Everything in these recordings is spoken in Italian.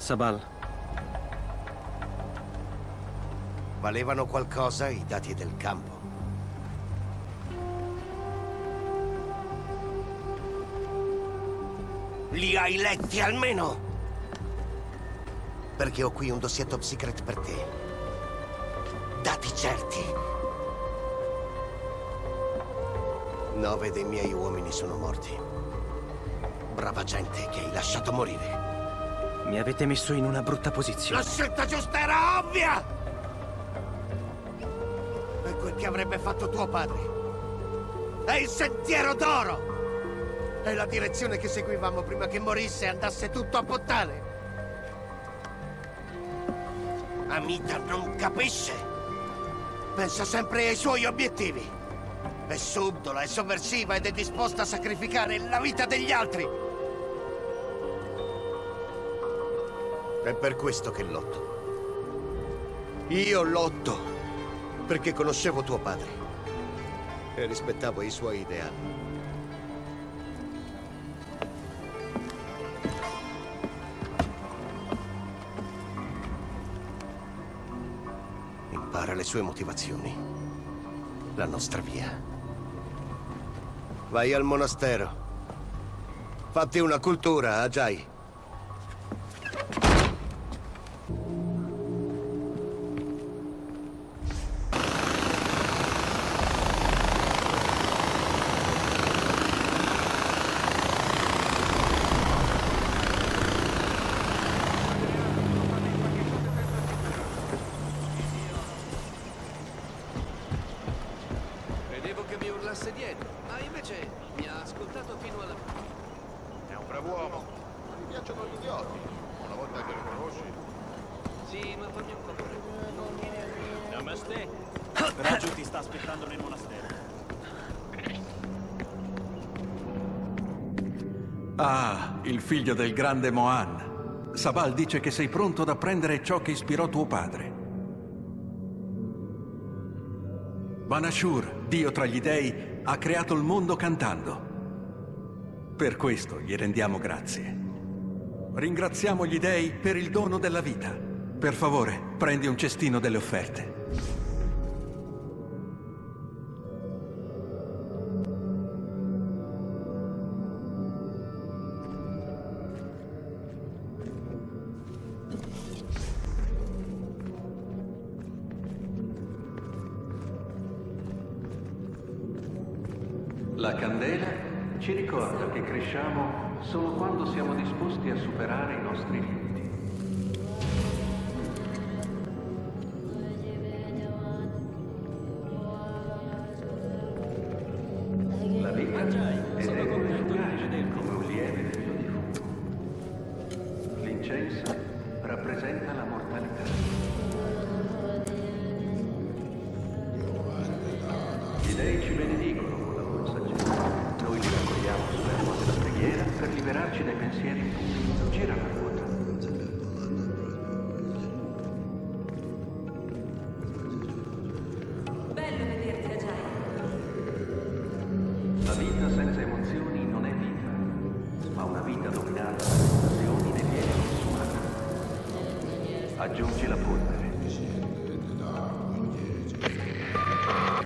Sabal, Valevano qualcosa i dati del campo? Li hai letti almeno? Perché ho qui un dossier top secret per te. Dati certi. Nove dei miei uomini sono morti. Brava gente che hai lasciato morire. Mi avete messo in una brutta posizione. La scelta giusta era ovvia! È quel che avrebbe fatto tuo padre. È il sentiero d'oro! È la direzione che seguivamo prima che morisse e andasse tutto a puttane. Amita non capisce. Pensa sempre ai suoi obiettivi. È subdola, è sovversiva ed è disposta a sacrificare la vita degli altri. È per questo che lotto. Io lotto perché conoscevo tuo padre e rispettavo i suoi ideali. Impara le sue motivazioni. La nostra via. Vai al monastero. Fatti una cultura, Ajay. Urlasse dietro, ma invece mi ha ascoltato fino alla fine. È un bravo uomo. Ma gli piacciono gli idioti. Una volta che lo conosci. Sì, ma fammi un favore. Namaste. Raju ti sta aspettando nel monastero. Ah, il figlio del grande Mohan. Sabal dice che sei pronto ad apprendere ciò che ispirò tuo padre. Banashur, Dio tra gli dei, ha creato il mondo cantando. Per questo gli rendiamo grazie. Ringraziamo gli dei per il dono della vita. Per favore, prendi un cestino delle offerte. La candela ci ricorda che cresciamo solo quando siamo disposti a superare i nostri limiti. La vita liberarci dai pensieri impuri. Gira la ruota. Bello vederti, Ajay. La vita senza emozioni non è vita, ma una vita dominata dalle passioni ne viene consumata. Aggiungi la polvere.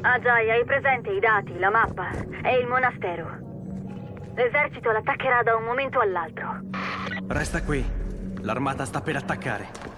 Ajay, hai presente i dati, la mappa e il monastero? L'esercito l'attaccherà da un momento all'altro. Resta qui. L'armata sta per attaccare.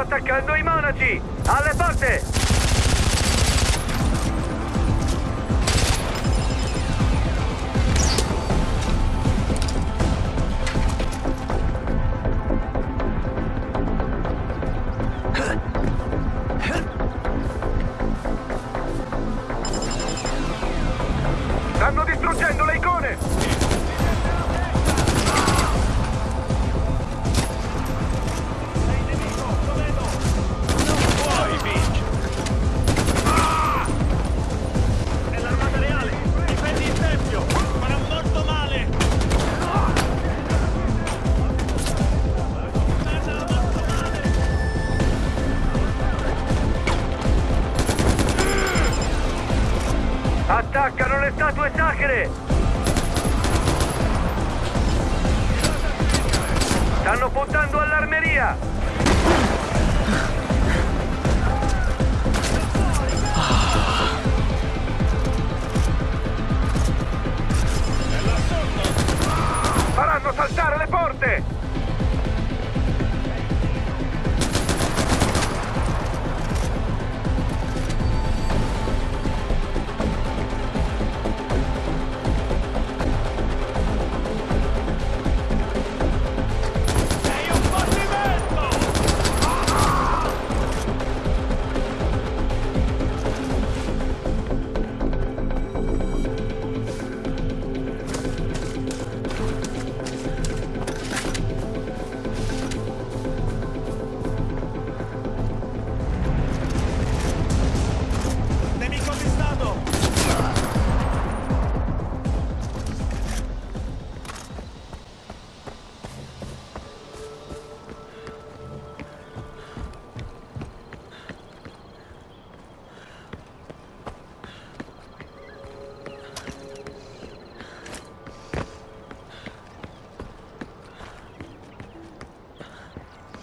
attaccando i monaci! Alle porte! Attaccano le statue sacre! Stanno puntando all'armeria!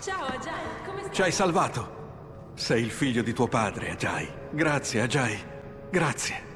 Ciao Ajay, come stai? Ci hai salvato. Sei il figlio di tuo padre, Ajay. Grazie, Ajay. Grazie.